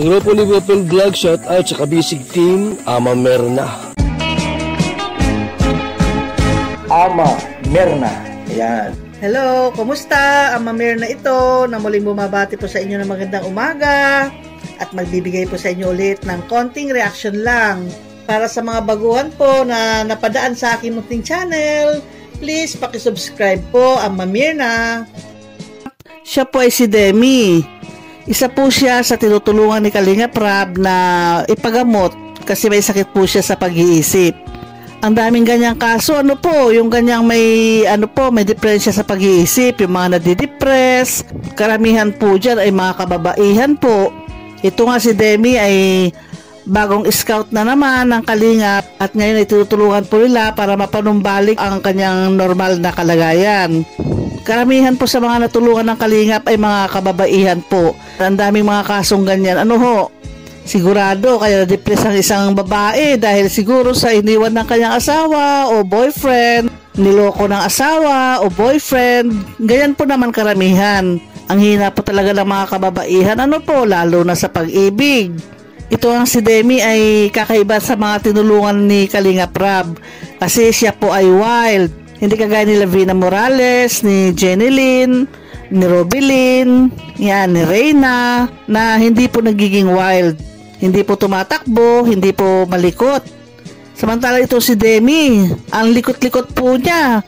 Sa grupo Liverpool Vlog shoutout sa kabisig team, Ama Merna. Ama Merna. Ayan. Hello, kumusta? Ang Mamir na ito na muling bumabati po sa inyo ng magandang umaga at magbibigay po sa inyo ulit ng konting reaction lang. Para sa mga baguhan po na napadaan sa aking munting channel, please pakisubscribe po ang Mamirna. Siya po ay si Demi. Isa po siya sa tinutulungan ni Kalinga Prab na ipagamot kasi may sakit po siya sa pag-iisip ang daming ganyang kaso. Ano po, yung ganyang may, ano po, may depresya sa pag-iisip, yung mga nadidepress. Karamihan po dyan ay mga kababaihan po. Ito nga si Demi ay bagong scout na naman ng Kalingap at ngayon ay tinutulungan po nila para mapanumbalik ang kanyang normal na kalagayan. Karamihan po sa mga natulungan ng Kalingap ay mga kababaihan po. Ang daming mga kasong ganyan. Ano ho, Sigurado kaya depress ang isang babae dahil siguro sa iniwan ng kanyang asawa o boyfriend, niloko ng asawa o boyfriend. Ganyan po naman karamihan. Ang hina po talaga ng mga kababaihan, ano po, lalo na sa pag-ibig. Ito ang si Demi ay kakaiba sa mga tinulungan ni Kalinga Prab kasi siya po ay wild. Hindi kagaya ni Lavina Morales, ni Jenny Lynn, ni Robilyn, yan, ni Reyna, na hindi po nagiging wild. Hindi po tumatakbo, hindi po malikot. Samantala ito si Demi, ang likot-likot po niya.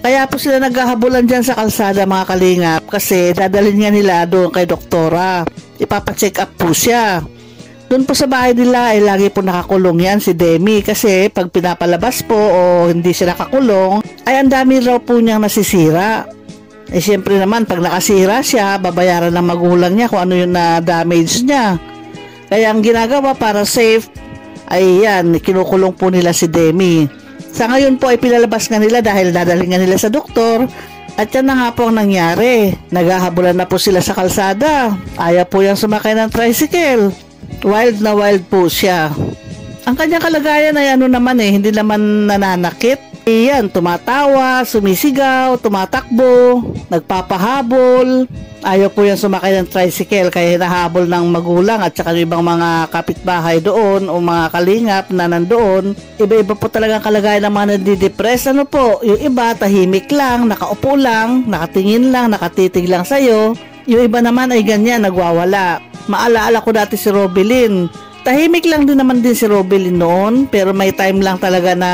Kaya po sila naghahabulan dyan sa kalsada mga kalingap kasi dadalhin nga nila doon kay doktora. Ipapacheck up po siya. Doon po sa bahay nila ay lagi po nakakulong yan si Demi kasi pag pinapalabas po o hindi siya nakakulong ay ang dami raw po niyang nasisira. Eh siyempre naman pag nakasira siya, babayaran ng magulang niya kung ano yung na-damage niya. Kaya ang ginagawa para safe ay yan, kinukulong po nila si Demi. Sa ngayon po ay pinalabas nga nila dahil dadalhin nga nila sa doktor at yan na nga po ang nangyari. Naghahabulan na po sila sa kalsada. Ayaw po yung sumakay ng tricycle. Wild na wild po siya. Ang kanyang kalagayan ay ano naman eh, hindi naman nananakit. Iyan, tumatawa, sumisigaw, tumatakbo, nagpapahabol. Ayaw po yan sumakay ng tricycle kaya hinahabol ng magulang at saka yung ibang mga kapitbahay doon o mga kalingap na nandoon. Iba-iba po talaga ang kalagayan ng mga nadidepress. Ano po, yung iba tahimik lang, nakaupo lang, nakatingin lang, nakatitig lang sa'yo. Yung iba naman ay ganyan, nagwawala. Maalaala ko dati si Robilyn Tahimik lang din naman din si Robelin noon, pero may time lang talaga na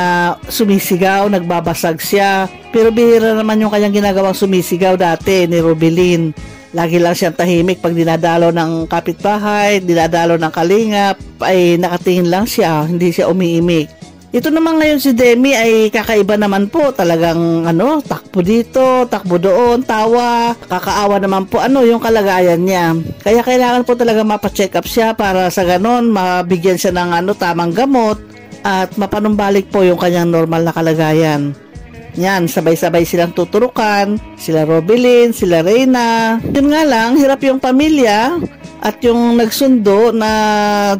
sumisigaw, nagbabasag siya. Pero bihira naman yung kanyang ginagawang sumisigaw dati ni Robelin. Lagi lang siyang tahimik pag dinadalo ng kapitbahay, dinadalo ng kalingap, ay nakatingin lang siya, hindi siya umiimik. Ito naman ngayon si Demi ay kakaiba naman po. Talagang ano, takbo dito, takbo doon, tawa. Kakaawa naman po ano yung kalagayan niya. Kaya kailangan po talaga mapacheck up siya para sa ganon mabigyan siya ng ano tamang gamot at mapanumbalik po yung kanyang normal na kalagayan. Yan, sabay-sabay silang tuturukan, sila Robilin, sila Reyna. Yun nga lang, hirap yung pamilya at yung nagsundo na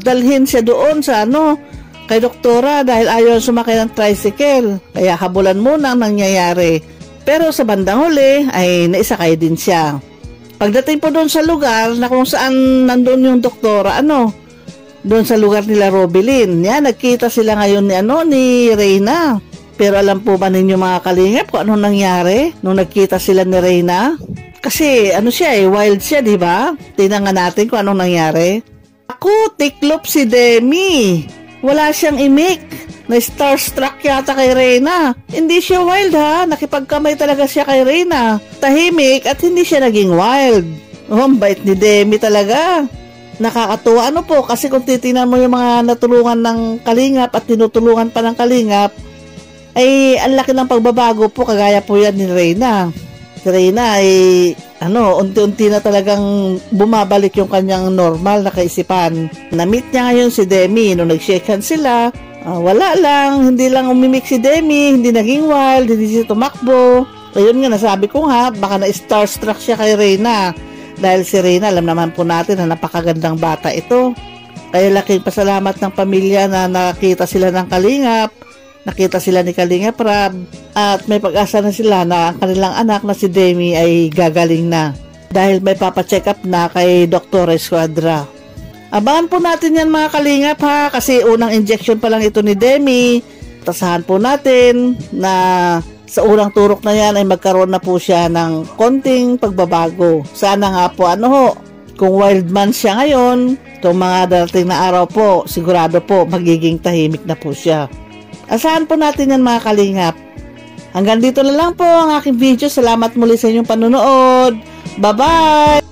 dalhin siya doon sa ano, kay doktora dahil ayaw sumakay ng tricycle. Kaya habulan muna ang nangyayari. Pero sa bandang huli ay naisakay din siya. Pagdating po doon sa lugar na kung saan nandun yung doktora, ano, doon sa lugar nila Robilin. Yan, nagkita sila ngayon ni, ano, ni Reyna. Pero alam po ba ninyo mga kalingap kung anong nangyari nung nagkita sila ni Reyna? Kasi ano siya eh, wild siya, di ba? Tingnan natin kung anong nangyari. Ako, tiklop si Demi. Wala siyang imik. Na starstruck yata kay Reyna. Hindi siya wild ha. Nakipagkamay talaga siya kay Reyna. Tahimik at hindi siya naging wild. Oh, bait ni Demi talaga. Nakakatuwa ano po kasi kung titingnan mo yung mga natulungan ng Kalingap at tinutulungan pa ng Kalingap ay ang laki ng pagbabago po kagaya po yan ni Reyna. Si Reyna ay ano, unti-unti na talagang bumabalik yung kanyang normal na kaisipan. Na-meet niya ngayon si Demi nung nag-shake hands sila. Uh, wala lang, hindi lang umimik si Demi, hindi naging wild, hindi siya tumakbo. Ayun nga, nasabi ko nga, baka na-starstruck siya kay Reyna. Dahil si Reyna, alam naman po natin na napakagandang bata ito. Kaya laking pasalamat ng pamilya na nakita sila ng kalingap Nakita sila ni Kalinga Prab at may pag-asa na sila na ang kanilang anak na si Demi ay gagaling na dahil may papacheck up na kay Dr. Esquadra. Abangan po natin yan mga kalingap ha kasi unang injection pa lang ito ni Demi. Tasahan po natin na sa unang turok na yan ay magkaroon na po siya ng konting pagbabago. Sana nga po ano ho, kung wild man siya ngayon, itong mga darating na araw po, sigurado po magiging tahimik na po siya. Asahan po natin yan mga kalingap. Hanggang dito na lang po ang aking video. Salamat muli sa inyong panonood. Bye-bye!